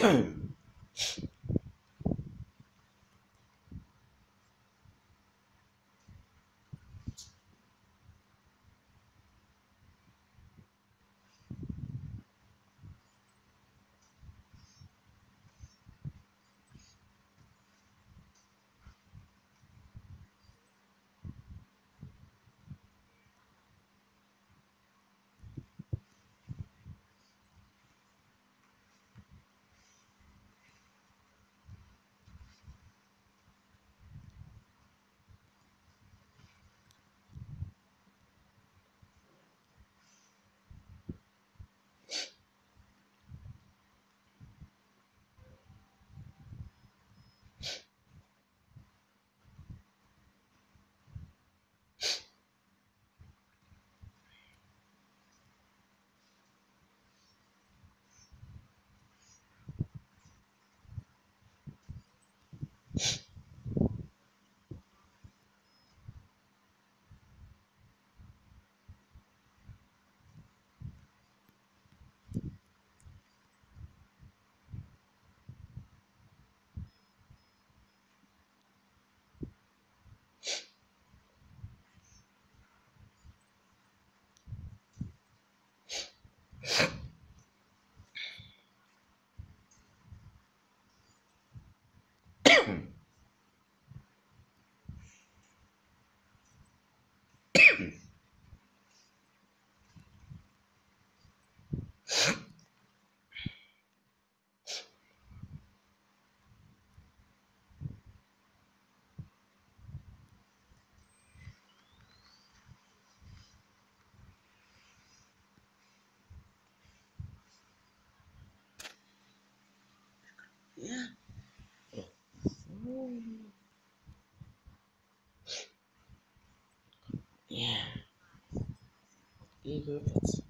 Yeah. Eagle it.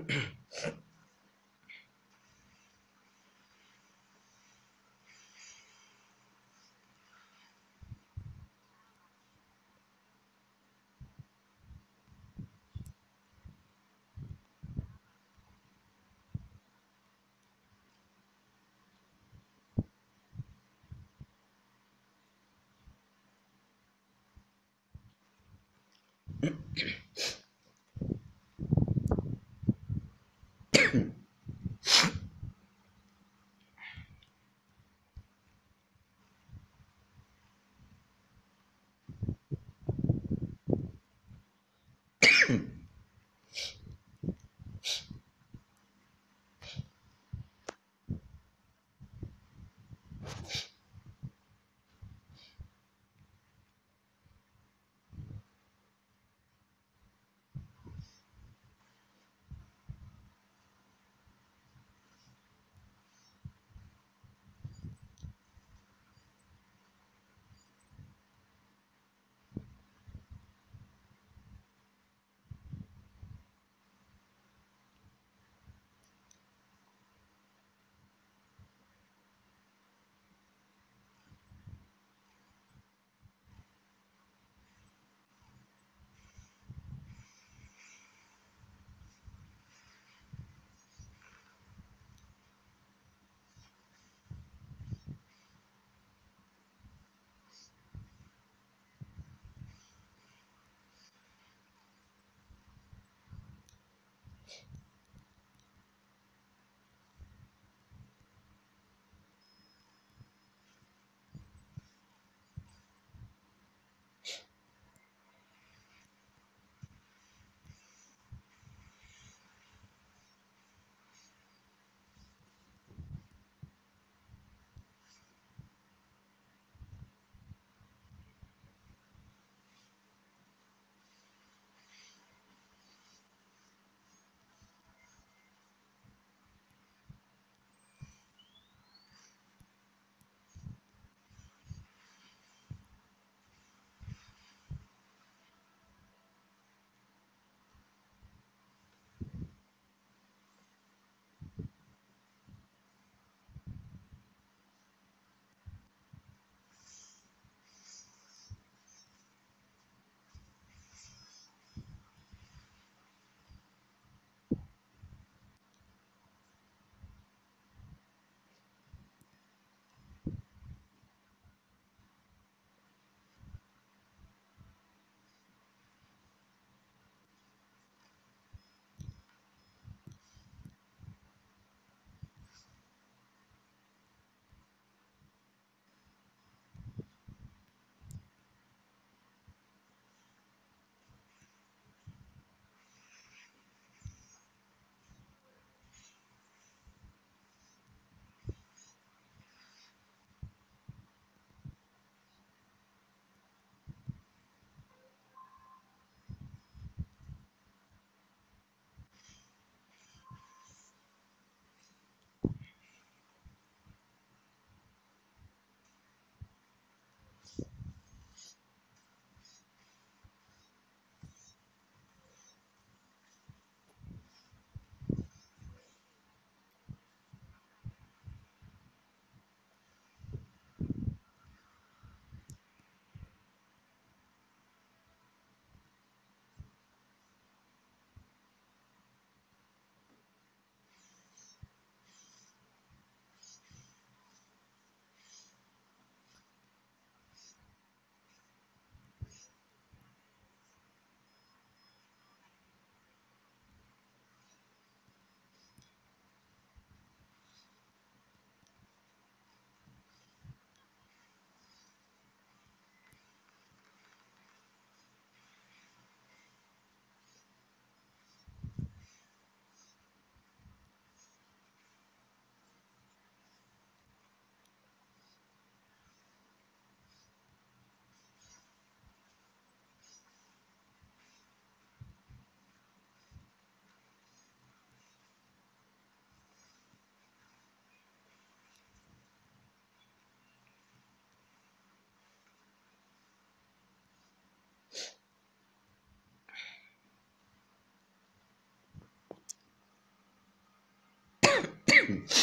Okay. Yeah.